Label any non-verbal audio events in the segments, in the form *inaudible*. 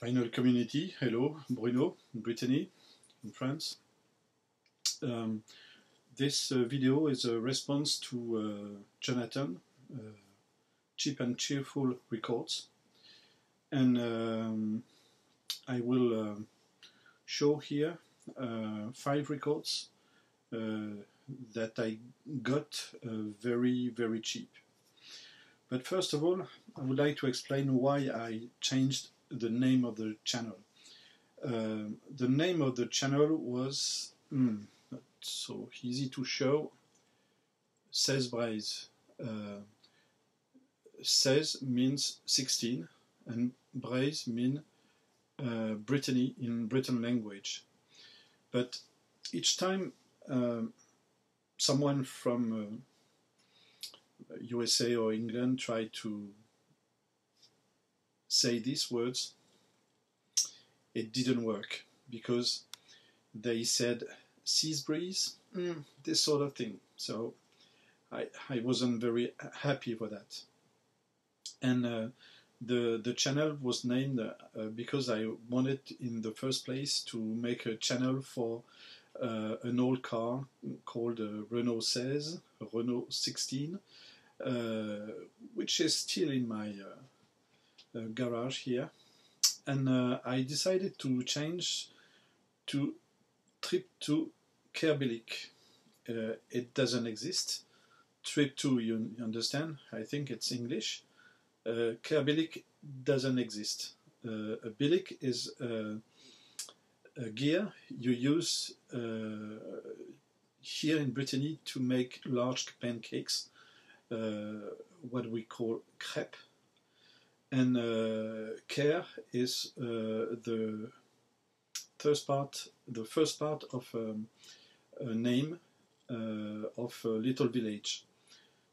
Vinyl community, hello, Bruno, in Brittany, in France. Um, this uh, video is a response to uh, Jonathan, uh, Cheap and Cheerful Records, and um, I will uh, show here uh, five records uh, that I got very, very cheap. But first of all, I would like to explain why I changed the name of the channel. Uh, the name of the channel was mm, not so easy to show. Says Breizh. Uh, says means 16 and Breizh means uh, Brittany in Breton language. But each time um, someone from USA uh, or England tried to say these words, it didn't work because they said seas breeze, mm, this sort of thing. So I, I wasn't very happy for that. And uh, the the channel was named uh, because I wanted in the first place to make a channel for uh, an old car called uh, Renault 16, Renault 16, uh, which is still in my uh, garage here. And I decided to change to Trip to Kerbilik. it doesn't exist. Trip to, you understand? I think it's English. Uh, Kerbilik doesn't exist. Uh, a bilik is uh, a gear you use uh, here in Brittany to make large pancakes, uh, what we call crepe. And uh, care is the first part, the first part of um, a name of a little village.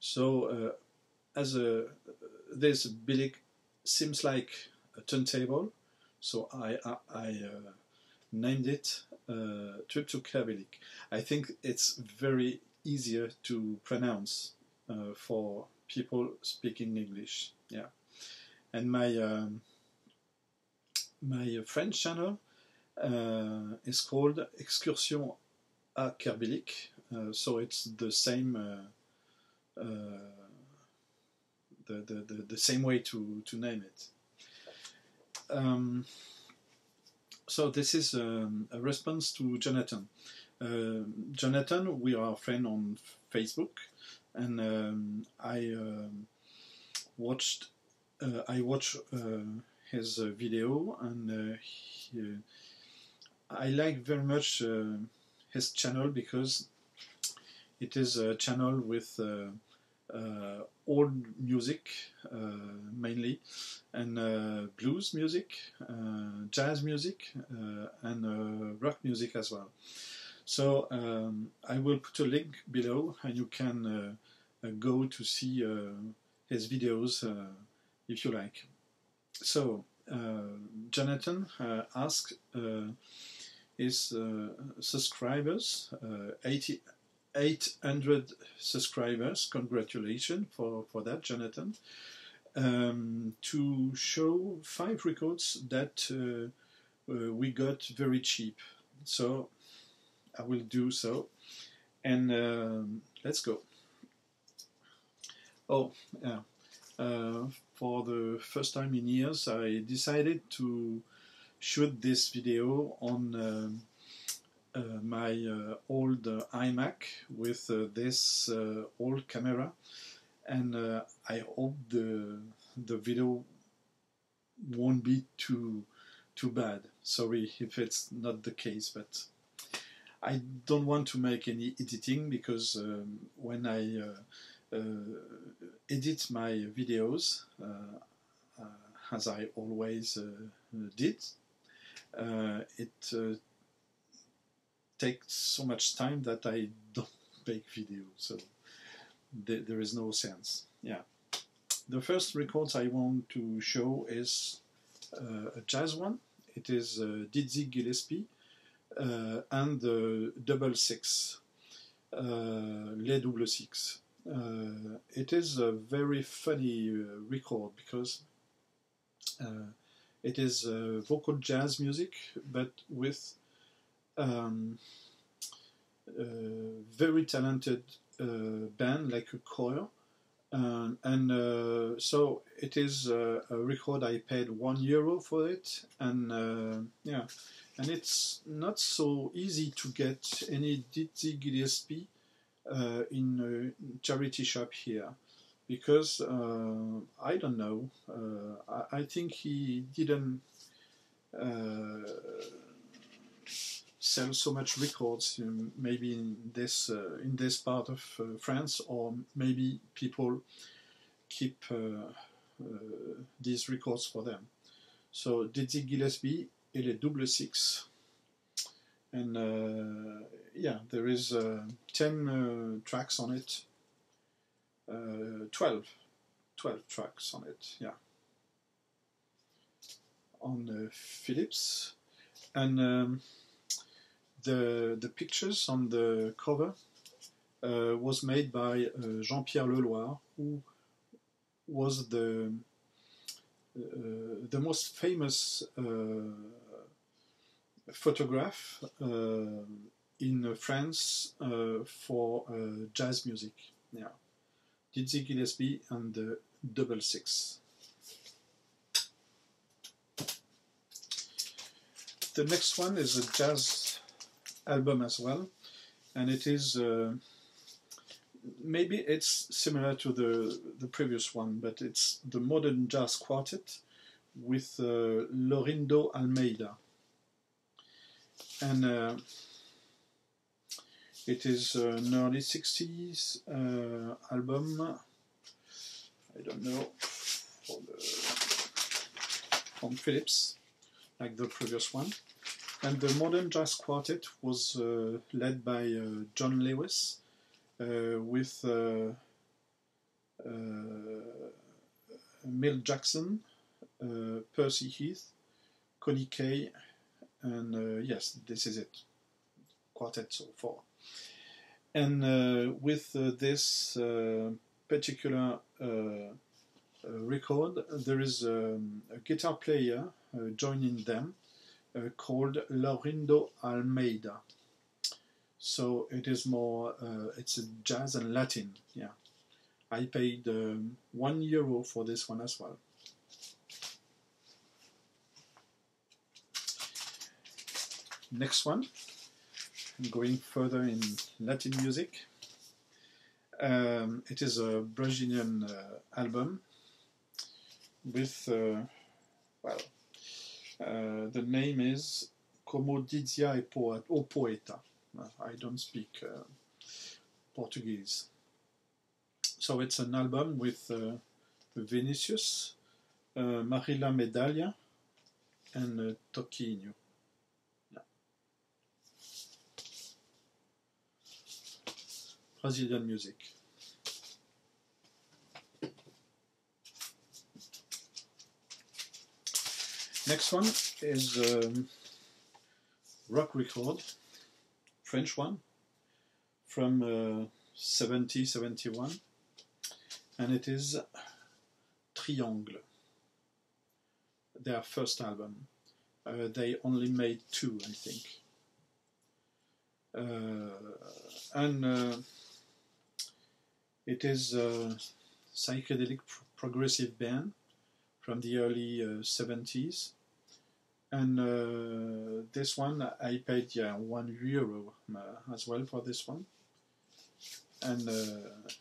So as a this bilik seems like a turntable, so I I, I uh, named it uh, Trip to Kerbilik. I think it's very easier to pronounce uh, for people speaking English. Yeah, and my um, my French channel uh, is called Excursion à Kerbilik, uh, so it's the same. Uh, uh, the, the, the, the, same way to, to name it. Um, so this is um, a response to Jonathan. Uh, Jonathan, we are friends on Facebook, and um, I um, watched uh, I watched uh, his uh, video, and uh, he, I like very much uh, his channel because it is a channel with uh, old music uh, mainly, and uh, blues music, jazz music, and rock music as well. So um, I will put a link below, and you can go to see his videos if you like. So Jonathan asked his subscribers, 80, 800 subscribers. Congratulations for, for that, Jonathan. Um, to show five records that uh, uh, we got very cheap. So I will do so. And um, let's go. Oh, yeah. Uh, for the first time in years, I decided to shoot this video on um, uh, my uh, old uh, iMac with this old camera and I hope the the video won't be too too bad. Sorry if it's not the case, but I don't want to make any editing because um, when I uh, uh, edit my videos, uh, as I always did, it takes so much time that I *laughs* don't make videos, so th there is no sense. Yeah. The first records I want to show is uh, a jazz one. It is uh, Dizzy Gillespie uh, and the double six, uh, Les Double Six. Uh, it is a very funny uh, record because uh, It is uh, vocal jazz music, but with um, very talented uh, band like a choir. Um, and so it is a record. I paid one euro for it, and yeah, and it's not so easy to get any Dizzy Gillespie in a charity shop here because uh, I don't know. Uh, I, I, think he didn't uh, sell so much records. Maybe in this uh, in this part of uh, France, or maybe people keep these records for them. So Dizzy Gillespie et les double six. And uh, yeah, there is uh, 10 uh, tracks on it. Uh, 12. 12 tracks on it, yeah. On uh, Philips. And um, the, the pictures on the cover uh, was made by Jean-Pierre Leloir, who was the the most famous photograph uh, in France uh, for uh, jazz music. Yeah, Dizzy Gillespie and the Double Six. The next one is a jazz album as well, and it is maybe it's similar to the the previous one, but it's the modern jazz quartet with uh, Laurindo Almeida and uh, it is an early 60s uh, album. I don't know from Philips, like the previous one. And the modern jazz quartet was uh, led by uh, John Lewis uh, with uh, Milt Jackson, Percy Heath, Connie Kay, and uh, yes, this is it. Quartet so far. And uh, with uh, this particular record, there is um, a guitar player joining them called Laurindo Almeida. So it is more, it's jazz and Latin, yeah. I paid um, one euro for this one as well. Next one, going further in Latin music. Um, it is a Brazilian uh, album with, uh, well, uh, the name is Como Dizia o Poeta. Uh, I don't speak uh, Portuguese. So it's an album with uh, Vinicius, Marília Medalha, and Toquinho. Brazilian music. Next one is um, rock record, French one, from uh, 70 71, and it is Triangle, their first album. Uh, they only made two, I think. Uh, and uh, it is a psychedelic progressive band from the early uh, 70s. And uh, this one, I paid yeah one euro uh, as well for this one. And uh,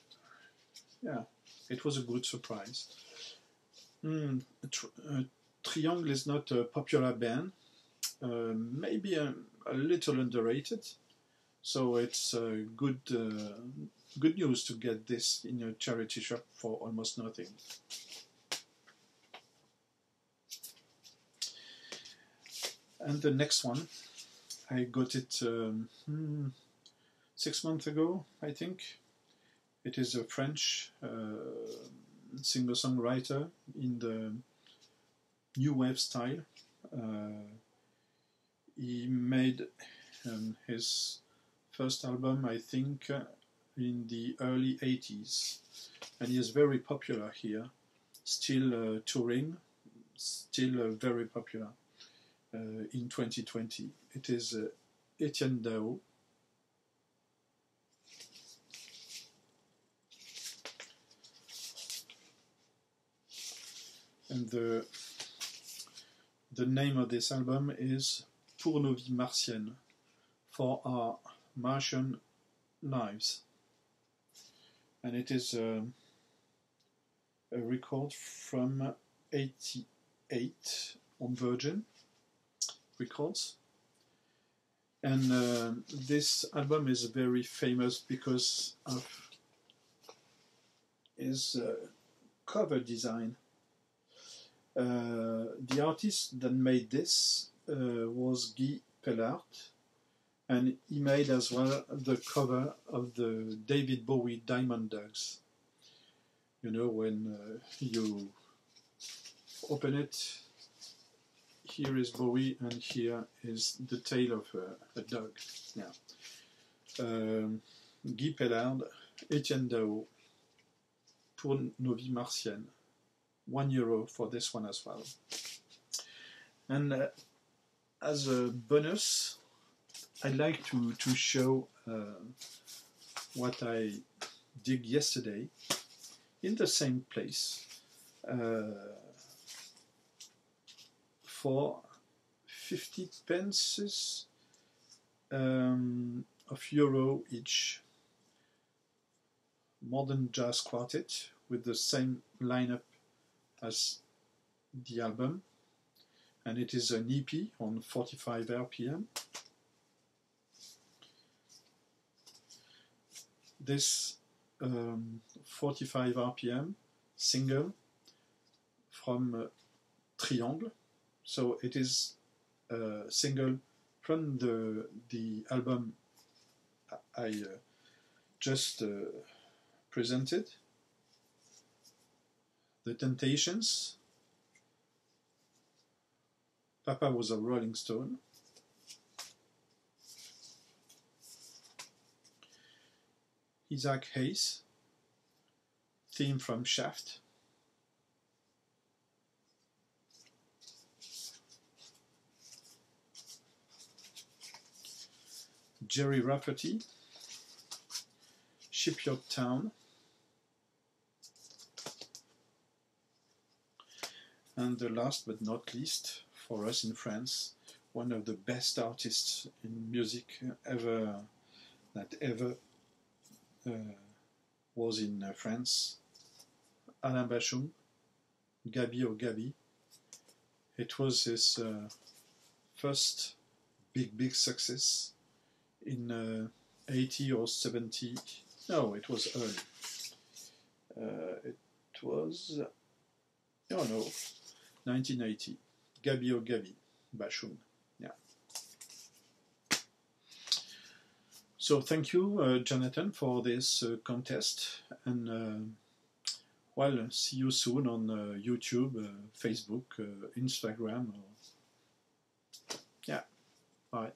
yeah, it was a good surprise. Mm, tr Triangle is not a popular band, uh, maybe a, a, little underrated. So it's a good good news to get this in a charity shop for almost nothing. And the next one, I got it um, hmm, six months ago, I think. It is a French uh, singer-songwriter in the new wave style. Uh, he made um, his first album, I think, in the early 80s and he is very popular here, still uh, touring, still uh, very popular uh, in 2020. It is uh, Etienne Daho. And the the name of this album is Pour nos vies martiennes, for our Martian lives. And it is a, a record from 88 on Virgin Records. And uh, this album is very famous because of his uh, cover design. Uh, the artist that made this uh, was Guy Peellaert, and he made as well the cover of the David Bowie Diamond Dogs. You know, when uh, you open it, here is Bowie, and here is the tail of a, a dog. Yeah. Um, Guy Peellaert, Etienne Daho, pour nos vies martiennes. One euro for this one as well. And uh, as a bonus, I'd like to, to show uh, what I did yesterday in the same place uh, for 50 pences um, of euro each. Modern Jazz Quartet with the same lineup as the album and it is an EP on 45 RPM. This um, 45 RPM single from uh, Triangle, so it is a single from the the album I uh, just uh, presented. The Temptations, Papa was a Rolling Stone. Isaac Hayes, theme from Shaft. Gerry Rafferty, Shipyard Town. And the last but not least, for us in France, one of the best artists in music ever that ever was in uh, France, Alain Bashung, Gabi or Gabi. It was his uh, first big, big success in uh, 80 or 70. No, it was early. It was, oh no, 1980. Gabi or Gabi, Bashung. Yeah. So thank you, uh, Jonathan, for this uh, contest, and uh, well, see you soon on uh, YouTube, uh, Facebook, uh, Instagram. Or... Yeah. Bye.